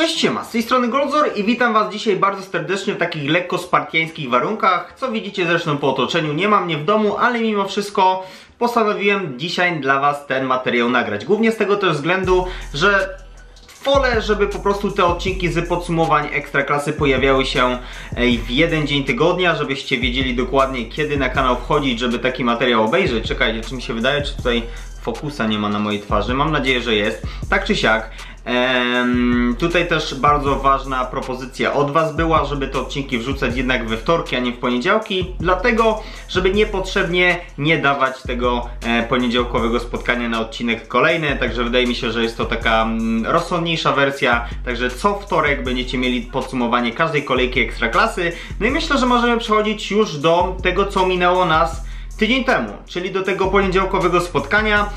Cześć siema, z tej strony Goldzor i witam was dzisiaj bardzo serdecznie w takich lekko spartiańskich warunkach Co widzicie zresztą po otoczeniu, nie mam mnie w domu, ale mimo wszystko postanowiłem dzisiaj dla was ten materiał nagrać Głównie z tego też względu, że wolę, żeby po prostu te odcinki z podsumowań Ekstraklasy pojawiały się w jeden dzień tygodnia, żebyście wiedzieli dokładnie kiedy na kanał wchodzić, żeby taki materiał obejrzeć. Czekajcie, czy mi się wydaje, czy tutaj fokusa nie ma na mojej twarzy? Mam nadzieję, że jest. Tak czy siak, Ehm, tutaj też bardzo ważna propozycja od Was była, żeby te odcinki wrzucać jednak we wtorki, a nie w poniedziałki, dlatego, żeby niepotrzebnie nie dawać tego e, poniedziałkowego spotkania na odcinek kolejny, także wydaje mi się, że jest to taka mm, rozsądniejsza wersja, także co wtorek będziecie mieli podsumowanie każdej kolejki Ekstraklasy, no i myślę, że możemy przechodzić już do tego, co minęło nas tydzień temu, czyli do tego poniedziałkowego spotkania.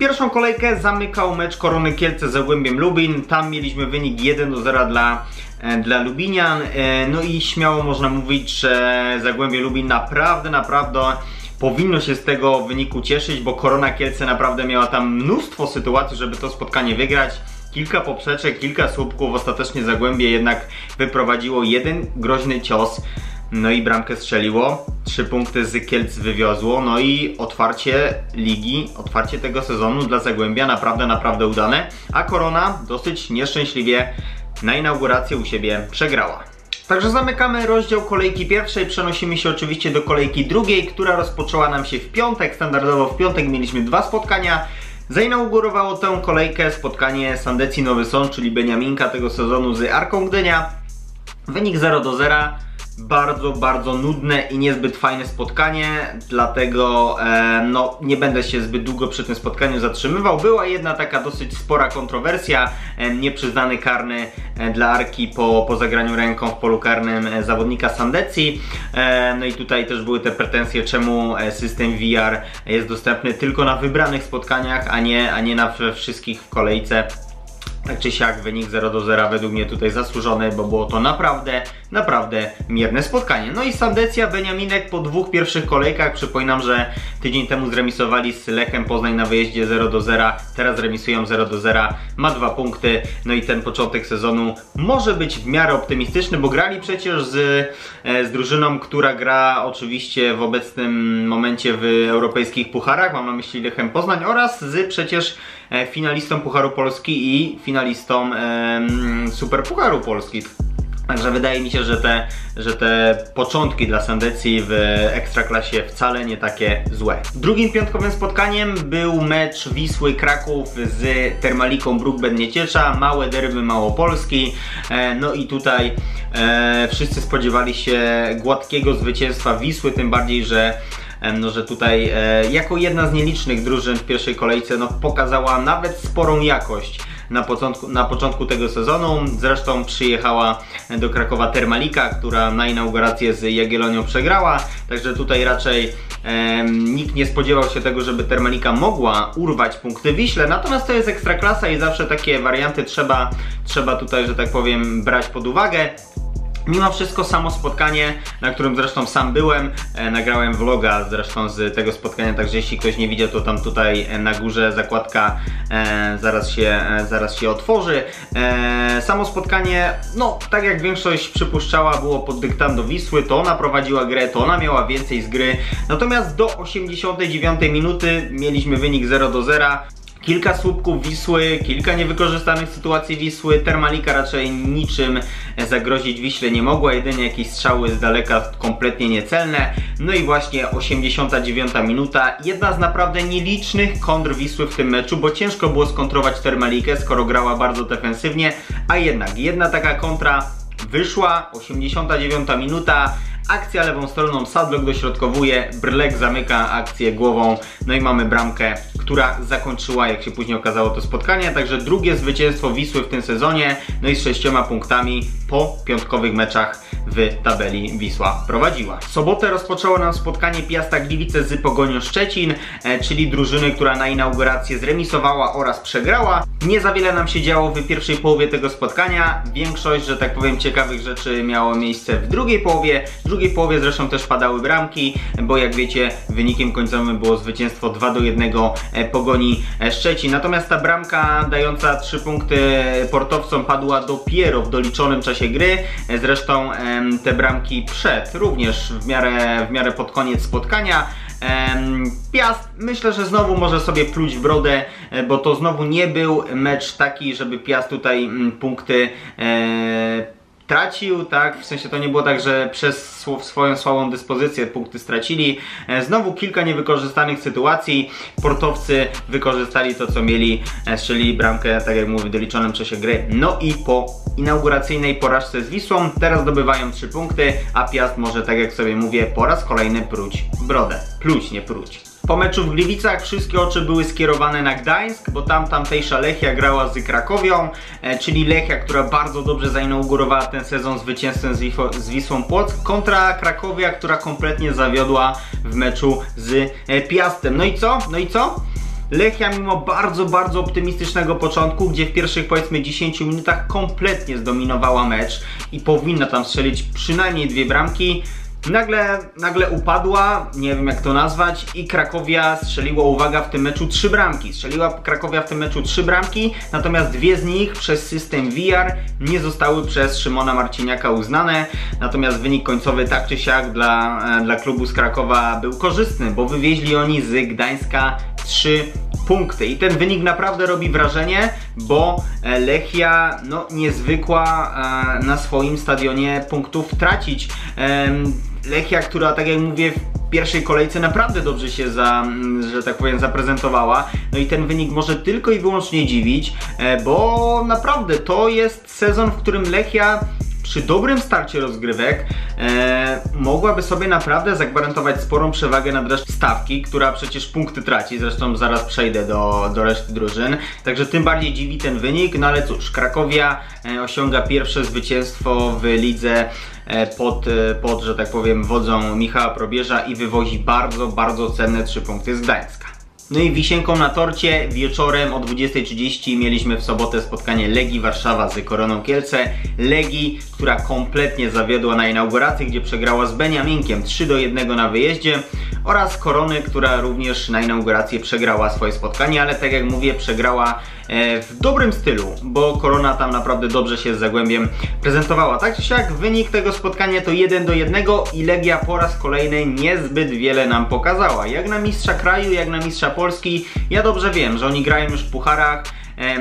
Pierwszą kolejkę zamykał mecz Korony Kielce z Zagłębiem Lubin. Tam mieliśmy wynik 1 do 0 dla, e, dla Lubinian. E, no i śmiało można mówić, że Zagłębie Lubin naprawdę, naprawdę powinno się z tego wyniku cieszyć, bo Korona Kielce naprawdę miała tam mnóstwo sytuacji, żeby to spotkanie wygrać. Kilka poprzeczek, kilka słupków, ostatecznie Zagłębie jednak wyprowadziło jeden groźny cios no i bramkę strzeliło, trzy punkty z Kielc wywiozło, no i otwarcie ligi, otwarcie tego sezonu dla Zagłębia naprawdę, naprawdę udane, a Korona dosyć nieszczęśliwie na inaugurację u siebie przegrała. Także zamykamy rozdział kolejki pierwszej, przenosimy się oczywiście do kolejki drugiej, która rozpoczęła nam się w piątek, standardowo w piątek mieliśmy dwa spotkania, Zainaugurowało tę kolejkę spotkanie Sandecji Nowy Sącz, czyli Beniaminka tego sezonu z Arką Gdynia. Wynik 0 do 0 bardzo, bardzo nudne i niezbyt fajne spotkanie, dlatego e, no, nie będę się zbyt długo przy tym spotkaniu zatrzymywał. Była jedna taka dosyć spora kontrowersja, e, nieprzyznany karny e, dla Arki po, po zagraniu ręką w polu karnym e, zawodnika Sandecji. E, no i tutaj też były te pretensje, czemu e, system VR jest dostępny tylko na wybranych spotkaniach, a nie, a nie na wszystkich w kolejce. Tak czy siak wynik 0 do 0 według mnie tutaj zasłużony, bo było to naprawdę, naprawdę mierne spotkanie. No i Sandecja, Beniaminek po dwóch pierwszych kolejkach, przypominam, że tydzień temu zremisowali z Lechem Poznań na wyjeździe 0 do 0, teraz remisują 0 do 0, ma dwa punkty, no i ten początek sezonu może być w miarę optymistyczny, bo grali przecież z, e, z drużyną, która gra oczywiście w obecnym momencie w europejskich pucharach, mam na myśli Lechem Poznań oraz z przecież finalistą Pucharu Polski i finalistą e, Super Pucharu Polski. Także wydaje mi się, że te, że te początki dla Sandecji w Ekstraklasie wcale nie takie złe. Drugim piątkowym spotkaniem był mecz Wisły Kraków z Termaliką Brookben Nieciecza, małe derby Małopolski. E, no i tutaj e, wszyscy spodziewali się gładkiego zwycięstwa Wisły, tym bardziej, że no, że tutaj e, jako jedna z nielicznych drużyn w pierwszej kolejce no, pokazała nawet sporą jakość na początku, na początku tego sezonu. Zresztą przyjechała do Krakowa Termalika, która na inaugurację z Jagiellonią przegrała, także tutaj raczej e, nikt nie spodziewał się tego, żeby Termalika mogła urwać punkty Wiśle, natomiast to jest ekstraklasa i zawsze takie warianty trzeba, trzeba tutaj, że tak powiem, brać pod uwagę. Mimo wszystko samo spotkanie, na którym zresztą sam byłem, e, nagrałem vloga zresztą z tego spotkania, także jeśli ktoś nie widział, to tam tutaj e, na górze zakładka e, zaraz, się, e, zaraz się otworzy. E, samo spotkanie, no tak jak większość przypuszczała, było pod dyktando Wisły, to ona prowadziła grę, to ona miała więcej z gry, natomiast do 89 minuty mieliśmy wynik 0 do 0. Kilka słupków Wisły, kilka niewykorzystanych sytuacji Wisły. Termalika raczej niczym zagrozić Wiśle nie mogła, jedynie jakieś strzały z daleka kompletnie niecelne. No i właśnie 89 minuta. Jedna z naprawdę nielicznych kontr Wisły w tym meczu, bo ciężko było skontrować Termalikę, skoro grała bardzo defensywnie. A jednak jedna taka kontra wyszła, 89 minuta. Akcja lewą stroną, Sadlock dośrodkowuje, Brlek zamyka akcję głową, no i mamy bramkę, która zakończyła, jak się później okazało, to spotkanie. Także drugie zwycięstwo Wisły w tym sezonie, no i z sześcioma punktami po piątkowych meczach w tabeli Wisła prowadziła. W sobotę rozpoczęło nam spotkanie Piasta Gliwice z Pogonią Szczecin, e, czyli drużyny, która na inaugurację zremisowała oraz przegrała. Nie za wiele nam się działo w pierwszej połowie tego spotkania. Większość, że tak powiem, ciekawych rzeczy miało miejsce w drugiej połowie. W drugiej połowie zresztą też padały bramki, bo jak wiecie, wynikiem końcowym było zwycięstwo 2 do 1 e, Pogoni e, Szczecin. Natomiast ta bramka dająca 3 punkty portowcom padła dopiero w doliczonym czasie gry. E, zresztą te bramki przed, również w miarę, w miarę pod koniec spotkania. Piast myślę, że znowu może sobie pluć w brodę, bo to znowu nie był mecz taki, żeby Piast tutaj mm, punkty tracił, tak? W sensie to nie było tak, że przez swoją słabą dyspozycję punkty stracili. E, znowu kilka niewykorzystanych sytuacji. Portowcy wykorzystali to, co mieli, e, strzelili bramkę, tak jak mówię, w doliczonym czasie gry. No i po inauguracyjnej porażce z Wisłą teraz zdobywają 3 punkty, a Piast może, tak jak sobie mówię, po raz kolejny pruć brodę. Pluć, nie pruć. Po meczu w Gliwicach wszystkie oczy były skierowane na Gdańsk, bo tam tamtejsza Lechia grała z Krakowią, e, czyli Lechia, która bardzo dobrze zainaugurowała ten sezon zwycięstwem z, Wisłą Płock, kontra Krakowia, która kompletnie zawiodła w meczu z e, Piastem. No i co? No i co? Lechia mimo bardzo, bardzo optymistycznego początku, gdzie w pierwszych powiedzmy 10 minutach kompletnie zdominowała mecz i powinna tam strzelić przynajmniej dwie bramki, Nagle, nagle upadła, nie wiem jak to nazwać, i Krakowia strzeliła, uwaga, w tym meczu trzy bramki. Strzeliła Krakowia w tym meczu trzy bramki, natomiast dwie z nich przez system VR nie zostały przez Szymona Marciniaka uznane. Natomiast wynik końcowy tak czy siak dla, e, dla klubu z Krakowa był korzystny, bo wywieźli oni z Gdańska trzy punkty. I ten wynik naprawdę robi wrażenie, bo e, Lechia no, niezwykła e, na swoim stadionie punktów tracić. Lechia, która tak jak mówię w pierwszej kolejce naprawdę dobrze się za, że tak powiem, zaprezentowała. No i ten wynik może tylko i wyłącznie dziwić, e, bo naprawdę to jest sezon, w którym Lechia przy dobrym starcie rozgrywek e, mogłaby sobie naprawdę zagwarantować sporą przewagę nad resztą stawki, która przecież punkty traci, zresztą zaraz przejdę do, do reszty drużyn. Także tym bardziej dziwi ten wynik, no ale cóż, Krakowia e, osiąga pierwsze zwycięstwo w lidze e, pod, e, pod, że tak powiem, wodzą Michała Probierza i wywozi bardzo, bardzo cenne trzy punkty z Gdańska. No i wisienką na torcie wieczorem o 20.30 mieliśmy w sobotę spotkanie Legii Warszawa z Koroną Kielce. Legii, która kompletnie zawiodła na inauguracji, gdzie przegrała z Beniaminkiem 3 do 1 na wyjeździe oraz Korony, która również na inaugurację przegrała swoje spotkanie, ale tak jak mówię, przegrała w dobrym stylu, bo Korona tam naprawdę dobrze się z Zagłębiem prezentowała. Tak czy siak wynik tego spotkania to 1 do 1 i Legia po raz kolejny niezbyt wiele nam pokazała. Jak na mistrza kraju, jak na mistrza Polski, ja dobrze wiem, że oni grają już w pucharach,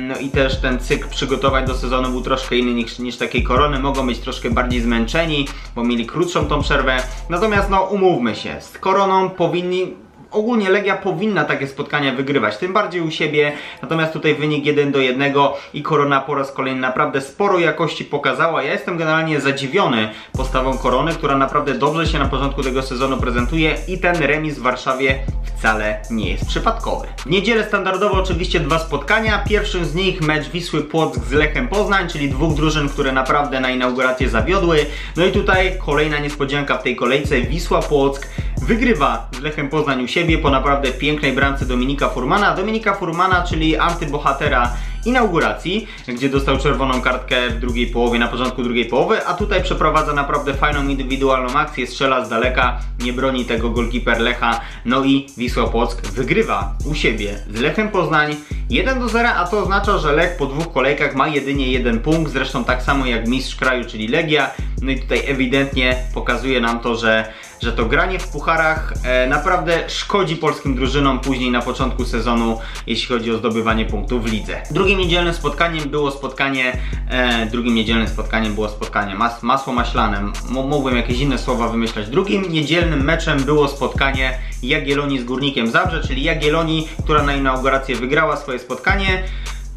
no i też ten cykl przygotowań do sezonu był troszkę inny niż, niż takiej korony. Mogą być troszkę bardziej zmęczeni, bo mieli krótszą tą przerwę. Natomiast no umówmy się, z koroną powinni ogólnie Legia powinna takie spotkania wygrywać, tym bardziej u siebie, natomiast tutaj wynik 1 do 1 i Korona po raz kolejny naprawdę sporo jakości pokazała. Ja jestem generalnie zadziwiony postawą Korony, która naprawdę dobrze się na początku tego sezonu prezentuje i ten remis w Warszawie wcale nie jest przypadkowy. W niedzielę standardowo oczywiście dwa spotkania. Pierwszym z nich mecz Wisły Płock z Lechem Poznań, czyli dwóch drużyn, które naprawdę na inaugurację zawiodły. No i tutaj kolejna niespodzianka w tej kolejce. Wisła Płock wygrywa z Lechem Poznań u siebie po naprawdę pięknej bramce Dominika Furmana. Dominika Furmana, czyli antybohatera inauguracji, gdzie dostał czerwoną kartkę w drugiej połowie, na początku drugiej połowy, a tutaj przeprowadza naprawdę fajną indywidualną akcję, strzela z daleka, nie broni tego golkiper Lecha, no i Wisła Płock wygrywa u siebie z Lechem Poznań. 1 do 0, a to oznacza, że Lech po dwóch kolejkach ma jedynie jeden punkt, zresztą tak samo jak mistrz kraju, czyli Legia, no i tutaj ewidentnie pokazuje nam to, że że to granie w pucharach e, naprawdę szkodzi polskim drużynom później na początku sezonu, jeśli chodzi o zdobywanie punktów w lidze. Drugim niedzielnym spotkaniem było spotkanie, e, drugim niedzielnym spotkaniem było spotkanie mas, masło maślane. M mógłbym jakieś inne słowa wymyślać. Drugim niedzielnym meczem było spotkanie Jagiellonii z Górnikiem Zabrze, czyli Jagiellonii, która na inaugurację wygrała swoje spotkanie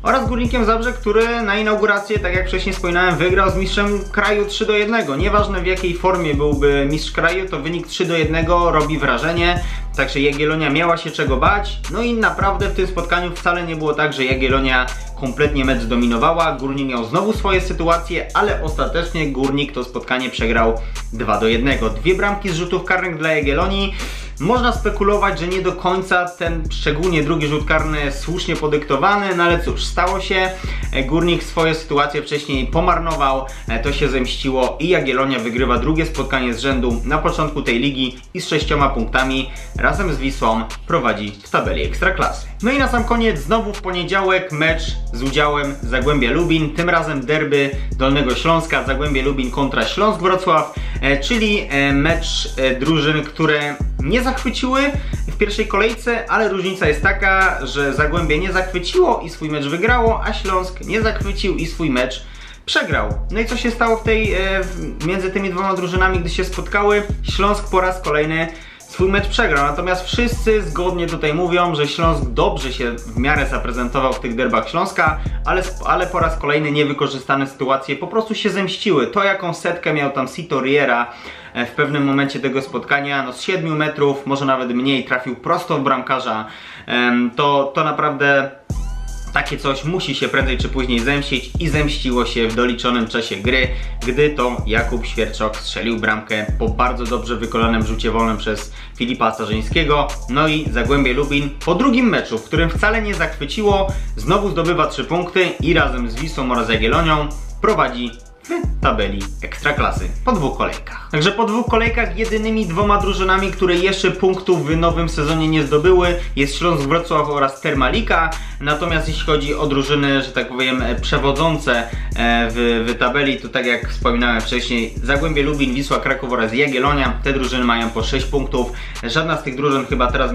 oraz Górnikiem Zabrze, który na inaugurację, tak jak wcześniej wspominałem, wygrał z mistrzem kraju 3 do 1. Nieważne w jakiej formie byłby mistrz kraju, to wynik 3 do 1 robi wrażenie. Także Jagiellonia miała się czego bać. No i naprawdę w tym spotkaniu wcale nie było tak, że Jagiellonia kompletnie mecz zdominowała. Górnik miał znowu swoje sytuacje, ale ostatecznie Górnik to spotkanie przegrał 2 do 1. Dwie bramki z rzutów karnych dla Jagiellonii. Można spekulować, że nie do końca ten, szczególnie drugi rzut karny, słusznie podyktowany, no ale cóż, stało się. E, Górnik swoje sytuacje wcześniej pomarnował, e, to się zemściło i Jagiellonia wygrywa drugie spotkanie z rzędu na początku tej ligi i z sześcioma punktami razem z Wisłą prowadzi w tabeli Ekstraklasy. No i na sam koniec znowu w poniedziałek mecz z udziałem Zagłębia Lubin, tym razem derby Dolnego Śląska, Zagłębie Lubin kontra Śląsk Wrocław, e, czyli mecz drużyn, które nie zachwyciły w pierwszej kolejce, ale różnica jest taka, że Zagłębie nie zachwyciło i swój mecz wygrało, a Śląsk nie zachwycił i swój mecz przegrał. No i co się stało w tej, e, między tymi dwoma drużynami, gdy się spotkały? Śląsk po raz kolejny swój mecz przegrał. Natomiast wszyscy zgodnie tutaj mówią, że Śląsk dobrze się w miarę zaprezentował w tych derbach Śląska, ale, ale po raz kolejny niewykorzystane sytuacje po prostu się zemściły. To jaką setkę miał tam Sito Riera e, w pewnym momencie tego spotkania, no z 7 metrów, może nawet mniej, trafił prosto w bramkarza, to, to naprawdę takie coś musi się prędzej czy później zemścić i zemściło się w doliczonym czasie gry, gdy to Jakub Świerczok strzelił bramkę po bardzo dobrze wykonanym rzucie wolnym przez Filipa Starzyńskiego. No i Zagłębie Lubin po drugim meczu, w którym wcale nie zachwyciło, znowu zdobywa 3 punkty i razem z Wisłą oraz Jagiellonią prowadzi w tabeli Ekstraklasy po dwóch kolejkach. Także po dwóch kolejkach jedynymi dwoma drużynami, które jeszcze punktów w nowym sezonie nie zdobyły jest Śląsk Wrocław oraz Termalika. Natomiast jeśli chodzi o drużyny, że tak powiem, e, przewodzące e, w, w tabeli, to tak jak wspominałem wcześniej, Zagłębie Lubin, Wisła Kraków oraz Jagiellonia, te drużyny mają po 6 punktów. Żadna z tych drużyn chyba teraz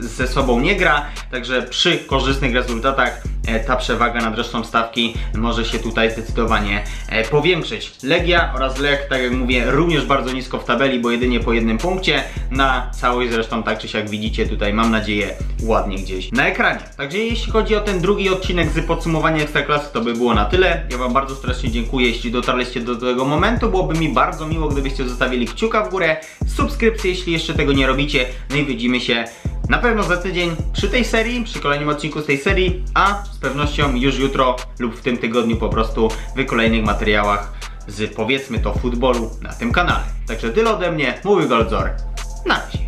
ze sobą nie gra, także przy korzystnych rezultatach ta przewaga nad resztą stawki może się tutaj zdecydowanie e, powiększyć. Legia oraz Lech, tak jak mówię, również bardzo nisko w tabeli, bo jedynie po jednym punkcie. Na całość zresztą tak czy siak widzicie tutaj, mam nadzieję, ładnie gdzieś na ekranie. Także jeśli chodzi o ten drugi odcinek z podsumowania Ekstraklasy, to by było na tyle. Ja Wam bardzo serdecznie dziękuję, jeśli dotarliście do tego momentu. Byłoby mi bardzo miło, gdybyście zostawili kciuka w górę, subskrypcję, jeśli jeszcze tego nie robicie. No i widzimy się na pewno za tydzień przy tej serii, przy kolejnym odcinku z tej serii, a z pewnością już jutro lub w tym tygodniu po prostu w kolejnych materiałach z powiedzmy to futbolu na tym kanale. Także tyle ode mnie, mówi Goldzor. Na razie.